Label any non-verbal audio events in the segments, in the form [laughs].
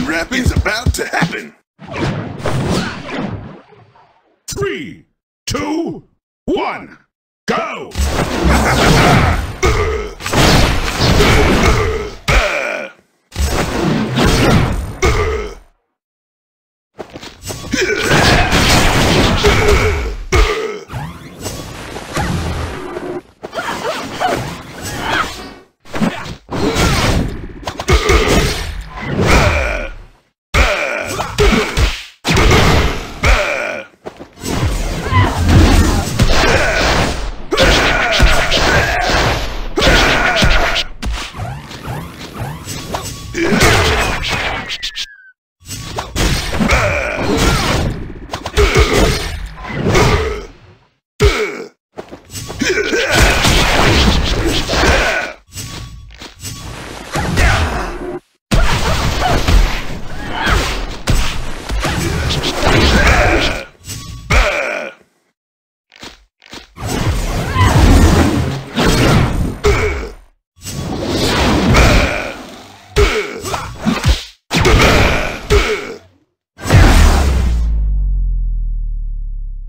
rap is about to happen. Three, two, one, go! [laughs]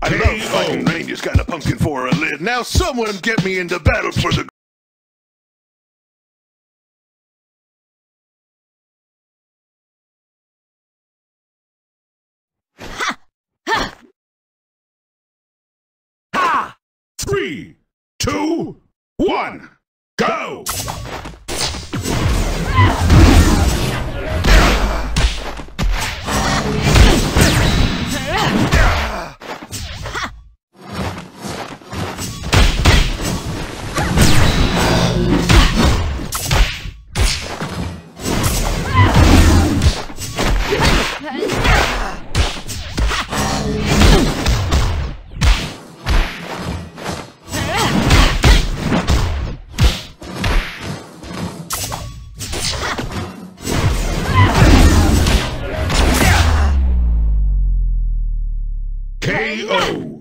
I love fighting reindeers got a pumpkin for a lid. Now someone get me into battle for the Three, two, one, go! KO!